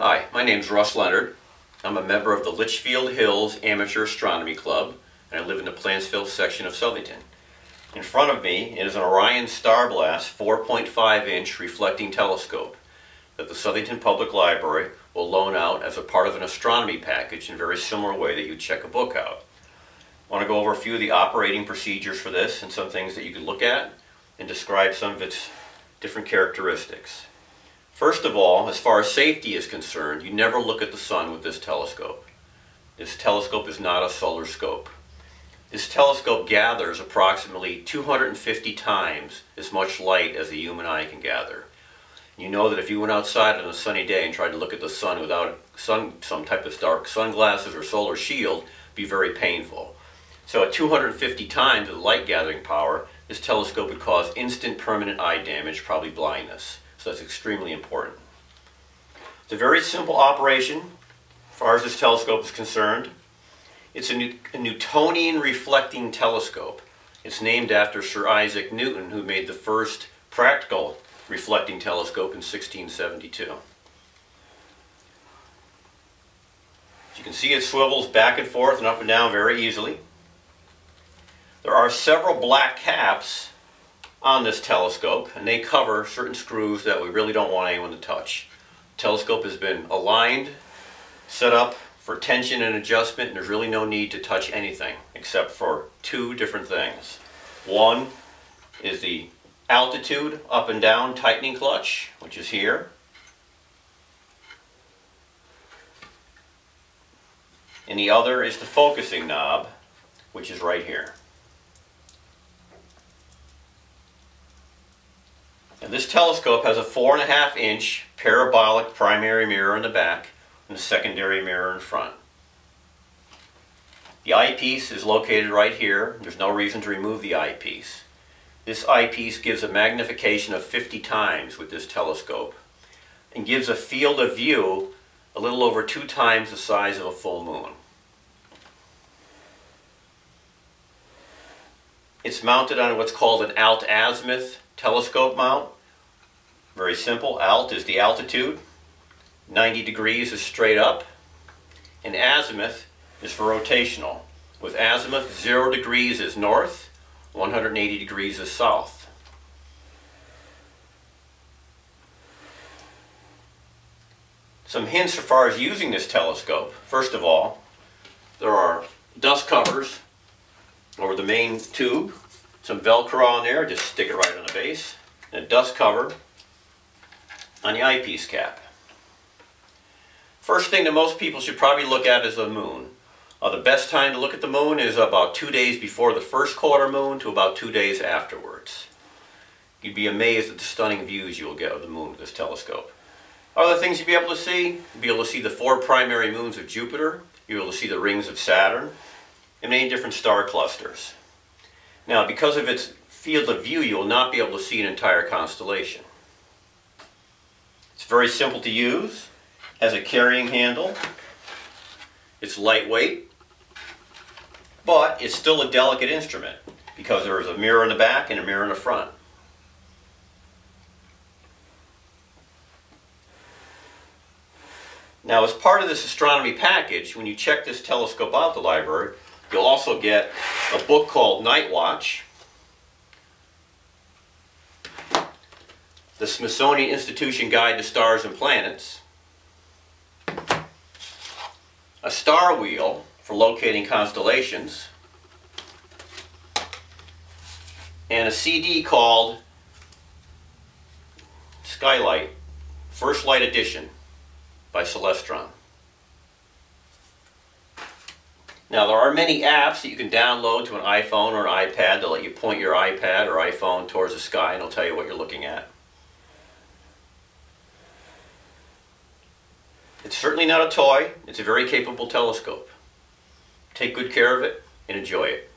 Hi, my name's Russ Leonard. I'm a member of the Litchfield Hills Amateur Astronomy Club, and I live in the Plantsville section of Southington. In front of me is an Orion Starblast 4.5 inch reflecting telescope that the Southington Public Library will loan out as a part of an astronomy package in a very similar way that you check a book out. I want to go over a few of the operating procedures for this and some things that you can look at and describe some of its different characteristics. First of all, as far as safety is concerned, you never look at the sun with this telescope. This telescope is not a solar scope. This telescope gathers approximately 250 times as much light as the human eye can gather. You know that if you went outside on a sunny day and tried to look at the sun without sun, some type of dark sunglasses or solar shield, be very painful. So at 250 times the light gathering power, this telescope would cause instant permanent eye damage, probably blindness. So it's extremely important. It's a very simple operation as far as this telescope is concerned. It's a, a Newtonian reflecting telescope. It's named after Sir Isaac Newton, who made the first practical reflecting telescope in 1672. As you can see, it swivels back and forth and up and down very easily. There are several black caps on this telescope and they cover certain screws that we really don't want anyone to touch. The telescope has been aligned, set up for tension and adjustment and there's really no need to touch anything except for two different things. One is the altitude up and down tightening clutch which is here. And the other is the focusing knob which is right here. And this telescope has a four and a half inch parabolic primary mirror in the back and a secondary mirror in front. The eyepiece is located right here. There's no reason to remove the eyepiece. This eyepiece gives a magnification of 50 times with this telescope and gives a field of view a little over two times the size of a full moon. It's mounted on what's called an alt-azimuth telescope mount. Very simple. Alt is the altitude. 90 degrees is straight up. And azimuth is for rotational. With azimuth, 0 degrees is north, 180 degrees is south. Some hints as far as using this telescope. First of all, there are dust covers over the main tube some Velcro on there, just stick it right on the base, and a dust cover on the eyepiece cap. First thing that most people should probably look at is the moon. Uh, the best time to look at the moon is about two days before the first quarter moon to about two days afterwards. You'd be amazed at the stunning views you'll get of the moon with this telescope. Other things you'll be able to see, you'll be able to see the four primary moons of Jupiter, you'll be able to see the rings of Saturn, and many different star clusters. Now, because of its field of view, you will not be able to see an entire constellation. Very simple to use, has a carrying handle, it's lightweight, but it's still a delicate instrument because there is a mirror in the back and a mirror in the front. Now, as part of this astronomy package, when you check this telescope out the library, You'll also get a book called Night Watch, the Smithsonian Institution Guide to Stars and Planets, a star wheel for locating constellations, and a CD called Skylight, First Light Edition by Celestron. Now there are many apps that you can download to an iPhone or an iPad to let you point your iPad or iPhone towards the sky and it'll tell you what you're looking at. It's certainly not a toy, it's a very capable telescope. Take good care of it and enjoy it.